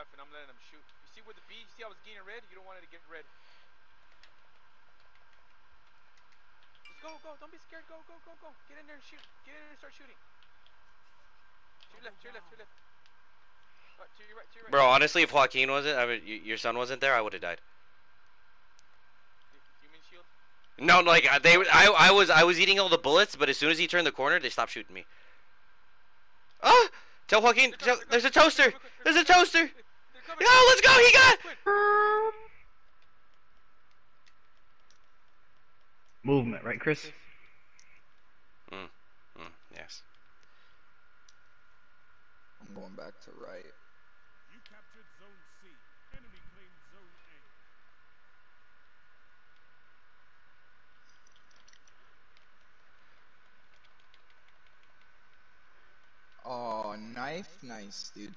off and I'm letting him shoot. You see where the B? You see I was getting red? You don't want it to get red. Just go, go. Don't be scared. Go, go, go, go. Get in there and shoot. Get in there and start shooting. To your left, to your left, to your left. Uh, to your right, to your right. Bro, honestly, if Joaquin wasn't, I mean, your son wasn't there, I would have died. Human shield. No, like they, I, I was, I was eating all the bullets, but as soon as he turned the corner, they stopped shooting me. Tell Joaquin, tell, there's a toaster. There's a toaster. They're. No, let's go. He got. Movement, right, Chris? Mm, yes. I'm going back to right. You captured Zone C. Enemy claimed Zone A. Nice, dude.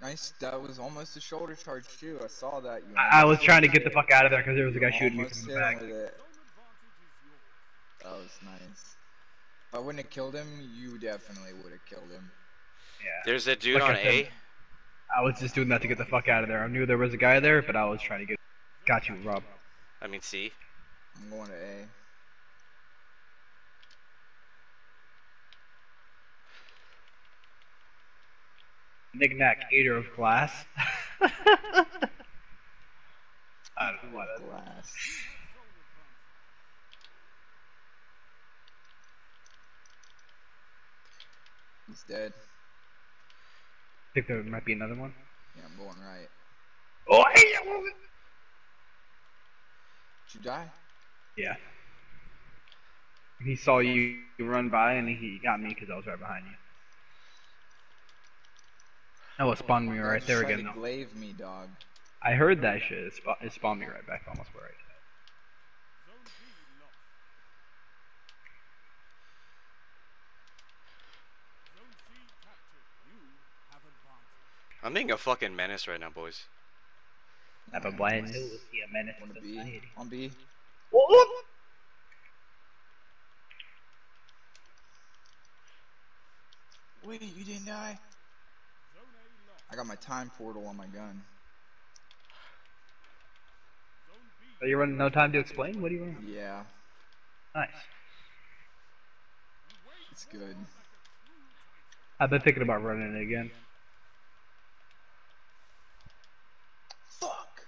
Nice. That was almost a shoulder charge too. I saw that. You I, I was trying to get the fuck out of there because there was a guy shooting me from the back. him with it. Zone advantage is yours. That was nice. If I wouldn't have killed him, you definitely would have killed him. Yeah. There's a dude Like on I A. said- I was just doing that to get the fuck out of there. I knew there was a guy there, but I was trying to get. Got you, Rob. I mean C. I'm going to A. Knick-knack, eater of glass. I don't know why that. Glass. He's dead. I think there might be another one. Yeah, I'm going right. Oh, hey! Did you die? Yeah. He saw you run by and he got me because I was right behind you. Oh, it spawned me right there again though. glaive me, dog. I heard that shit. It, spa- spawned me right back almost where I Zone B lost. Zone C captured. You have advantage. I'm being a fucking menace right now, boys. have a Yeah, blind nice. new see a menace Wanna to B? On B. Wait, you didn't die? Zone A lost. I got my time portal on my gun. Zone B Are you running no time to explain? What are you running? Yeah, Nice. it's good. I've been thinking about running it again. Fuck!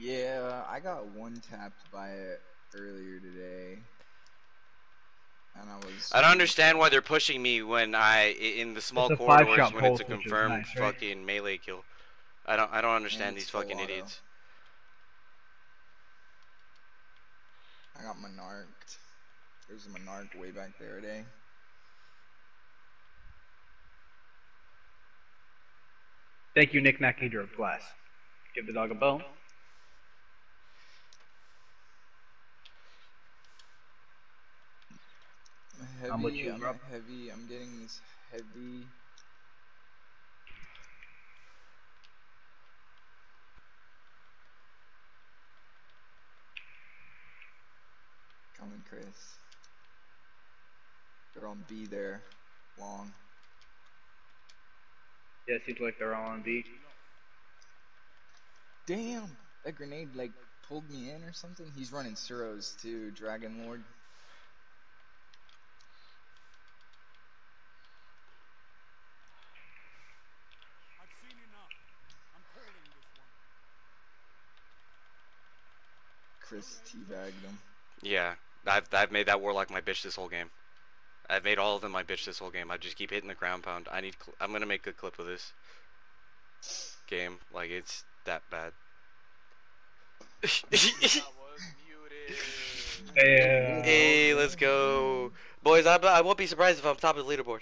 Yeah, I got one tapped by it earlier today. And I was. I don't understand why they're pushing me when I i- in the small It's a five-shot corridors when it's a pulse, which is confirmed nice, right? fucking melee kill. I don't I don't understand these fucking auto. idiots. I got monarched. There's a monarch way back there today. Thank you, Nick Knack, eater of glass. Give the dog a bone. Heavy, I'm with you, I'm Rob. heavy. I'm getting this heavy. Coming, Chris. They're on B there. Long. Yeah, it seems like they're all on B. Damn! That grenade like pulled me in or something. He's running Suros too, Dragon Lord. I've seen enough. I'm calling this one. Chris teabagged him. Yeah, I've I've made that warlock my bitch this whole game. I've made all of them my bitch this whole game. I just keep hitting the ground pound. I need. Cl- I'm gonna make a clip of this game. Like it's that bad. That was muted. Yeah. hey, let's go, boys. I, I won't be surprised if I'm top of the leaderboard.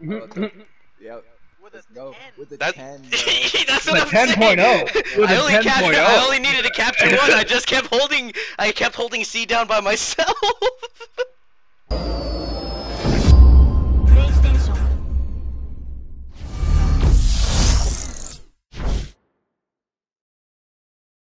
It's a- yep. With Let's a go 10. with the That- 10, bro. That's With what a I'm saying. 10.0. With I a only cap- 10.0. I only needed to capture one. I just kept holding. I kept holding C down by myself.